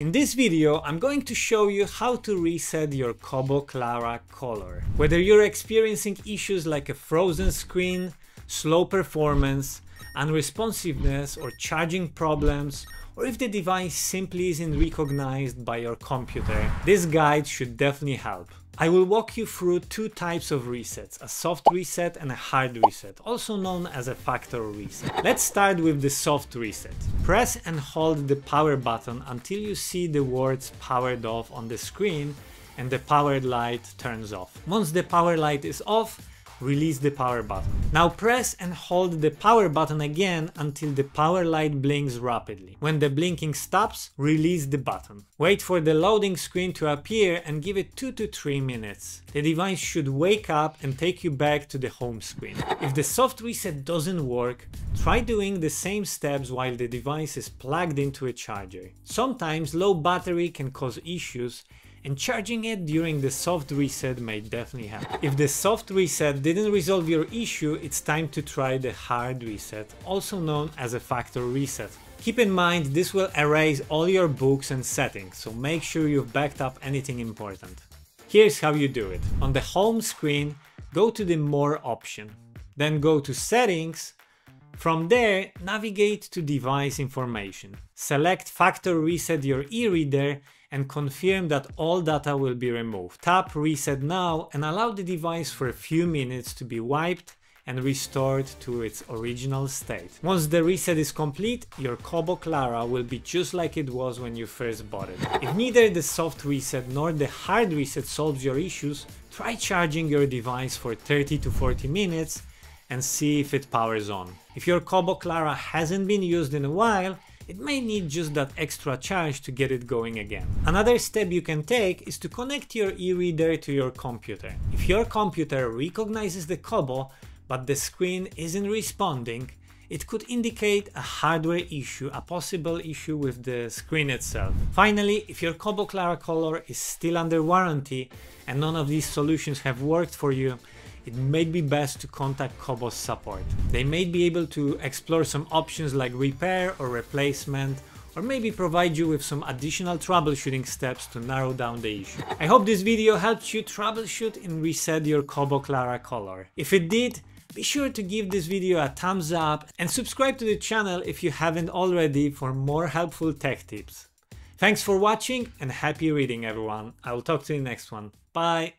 In this video, I'm going to show you how to reset your Kobo Clara color. Whether you're experiencing issues like a frozen screen, slow performance, unresponsiveness or charging problems, or if the device simply isn't recognized by your computer, this guide should definitely help. I will walk you through two types of resets, a soft reset and a hard reset, also known as a factory reset. Let's start with the soft reset. Press and hold the power button until you see the words powered off on the screen and the powered light turns off. Once the power light is off, release the power button. Now press and hold the power button again until the power light blinks rapidly. When the blinking stops, release the button. Wait for the loading screen to appear and give it 2 to 3 minutes. The device should wake up and take you back to the home screen. If the soft reset doesn't work, try doing the same steps while the device is plugged into a charger. Sometimes low battery can cause issues and charging it during the soft reset may definitely help. If the soft reset didn't resolve your issue, it's time to try the hard reset, also known as a factory reset. Keep in mind this will erase all your books and settings, so make sure you've backed up anything important. Here's how you do it. On the home screen, go to the More option. Then go to Settings. From there, navigate to Device Information. Select Factory Reset your e-reader and confirm that all data will be removed. Tap reset now and allow the device for a few minutes to be wiped and restored to its original state. Once the reset is complete, your Kobo Clara will be just like it was when you first bought it. If neither the soft reset nor the hard reset solves your issues, try charging your device for 30 to 40 minutes and see if it powers on. If your Kobo Clara hasn't been used in a while, it may need just that extra charge to get it going again. Another step you can take is to connect your e-reader to your computer. If your computer recognizes the Kobo, but the screen isn't responding, it could indicate a hardware issue, a possible issue with the screen itself. Finally, if your Kobo Clara color is still under warranty and none of these solutions have worked for you, it may be best to contact Kobo's support. They may be able to explore some options like repair or replacement or maybe provide you with some additional troubleshooting steps to narrow down the issue. I hope this video helped you troubleshoot and reset your Kobo Clara color. If it did, be sure to give this video a thumbs up and subscribe to the channel if you haven't already for more helpful tech tips. Thanks for watching and happy reading everyone. I will talk to you next one. Bye!